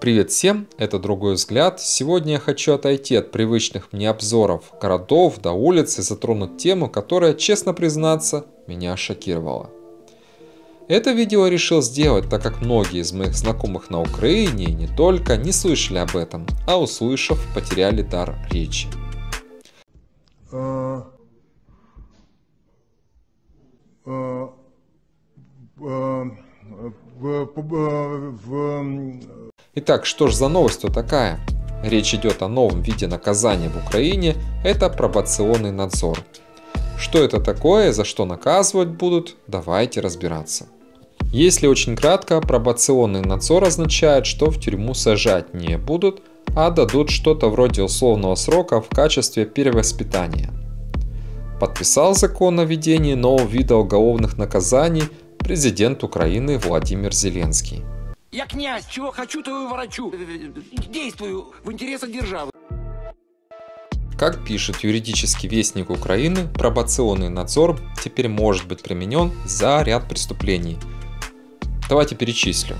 Привет всем, это «Другой взгляд». Сегодня я хочу отойти от привычных мне обзоров городов до улиц и затронуть тему, которая, честно признаться, меня шокировала. Это видео решил сделать, так как многие из моих знакомых на Украине и не только не слышали об этом, а услышав, потеряли дар речи. А, а, а, в, Итак, что ж за новость-то такая? Речь идет о новом виде наказания в Украине, это пробационный надзор. Что это такое, за что наказывать будут, давайте разбираться. Если очень кратко, пробационный надзор означает, что в тюрьму сажать не будут, а дадут что-то вроде условного срока в качестве перевоспитания. Подписал закон о введении нового вида уголовных наказаний президент Украины Владимир Зеленский. Я князь, чего хочу, то и ворочу. Действую в интересах державы. Как пишет юридический вестник Украины, пробационный надзор теперь может быть применен за ряд преступлений. Давайте перечислю.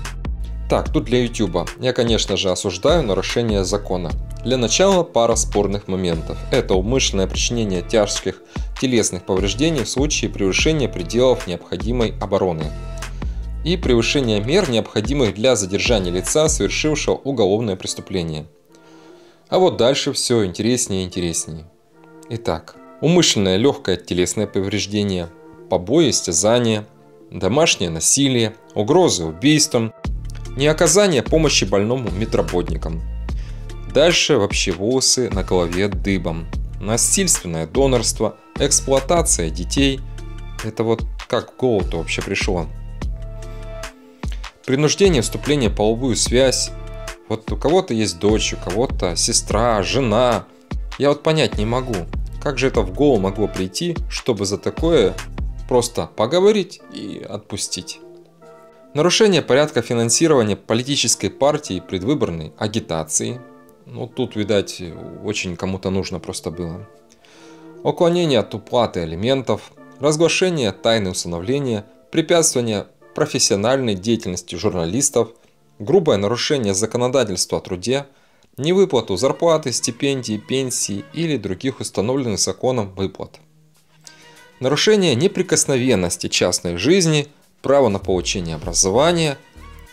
Так, тут для YouTube. Я, конечно же, осуждаю нарушение закона. Для начала пара спорных моментов. Это умышленное причинение тяжких телесных повреждений в случае превышения пределов необходимой обороны и превышение мер, необходимых для задержания лица, совершившего уголовное преступление. А вот дальше все интереснее и интереснее. Итак, умышленное легкое телесное повреждение, побои, истязание, домашнее насилие, угрозы убийством, неоказание помощи больному медработникам. Дальше вообще волосы на голове дыбом, насильственное донорство, эксплуатация детей. Это вот как в голову-то вообще пришло. Принуждение вступления в половую связь. Вот у кого-то есть дочь, у кого-то сестра, жена. Я вот понять не могу, как же это в голову могло прийти, чтобы за такое просто поговорить и отпустить. Нарушение порядка финансирования политической партии предвыборной агитации. Ну, тут, видать, очень кому-то нужно просто было. Уклонение от уплаты алиментов, разглашение тайны усыновления, препятствование профессиональной деятельности журналистов, грубое нарушение законодательства о труде, невыплату зарплаты, стипендий, пенсии или других установленных законом выплат. Нарушение неприкосновенности частной жизни, право на получение образования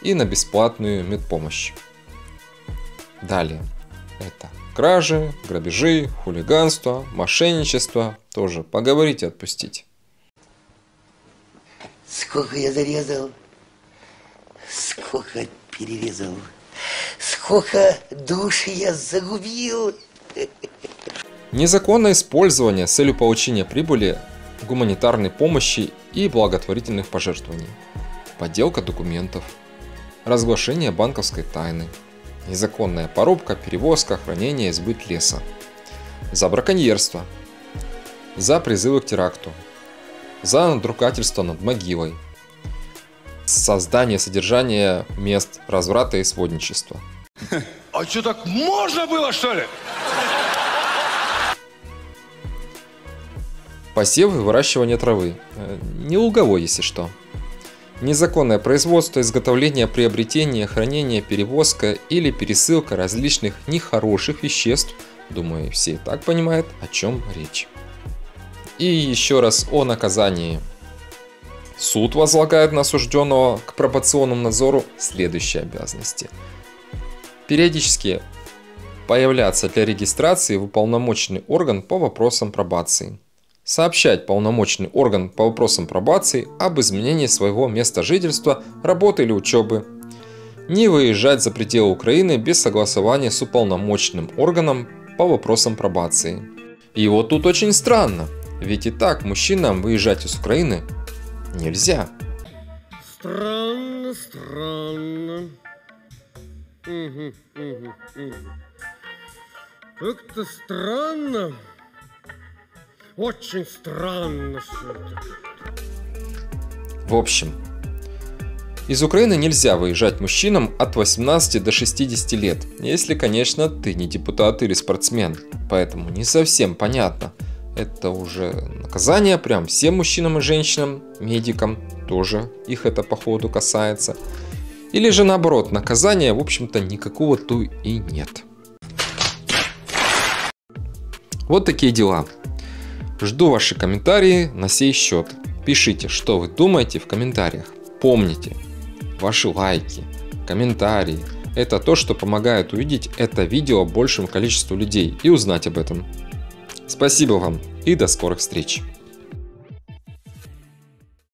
и на бесплатную медпомощь. Далее. Это кражи, грабежи, хулиганство, мошенничество. Тоже поговорить и отпустить. Сколько я зарезал, сколько перерезал, сколько душ я загубил. Незаконное использование с целью получения прибыли, гуманитарной помощи и благотворительных пожертвований. Подделка документов. Разглашение банковской тайны. Незаконная порубка, перевозка, хранение и сбыт леса. За браконьерство. За призывы к теракту. За надругательство над могилой. Создание содержания мест разврата и сводничества. А что, так можно было, что ли? Посев и выращивание травы. Э, Не луговой, если что. Незаконное производство, изготовление, приобретение, хранение, перевозка или пересылка различных нехороших веществ. Думаю, все и так понимают, о чем речь. И еще раз о наказании. Суд возлагает на осужденного к пробационному надзору следующие обязанности. Периодически появляться для регистрации в уполномоченный орган по вопросам пробации. Сообщать полномочный орган по вопросам пробации об изменении своего места жительства, работы или учебы. Не выезжать за пределы Украины без согласования с уполномоченным органом по вопросам пробации. И вот тут очень странно, ведь и так мужчинам выезжать из Украины нельзя. Странно, странно. Мгм, мгм, мгм. Как-то странно. Очень странно все это. В общем, из Украины нельзя выезжать мужчинам от 18 до 60 лет, если, конечно, ты не депутат или спортсмен. Поэтому не совсем понятно. Это уже наказание прям всем мужчинам и женщинам, медикам тоже их это походу касается. Или же наоборот, наказания, в общем-то, никакого то и нет. Вот такие дела. Жду ваши комментарии на сей счет. Пишите, что вы думаете в комментариях. Помните, ваши лайки, комментарии – это то, что помогает увидеть это видео большему количеству людей и узнать об этом. Спасибо вам и до скорых встреч!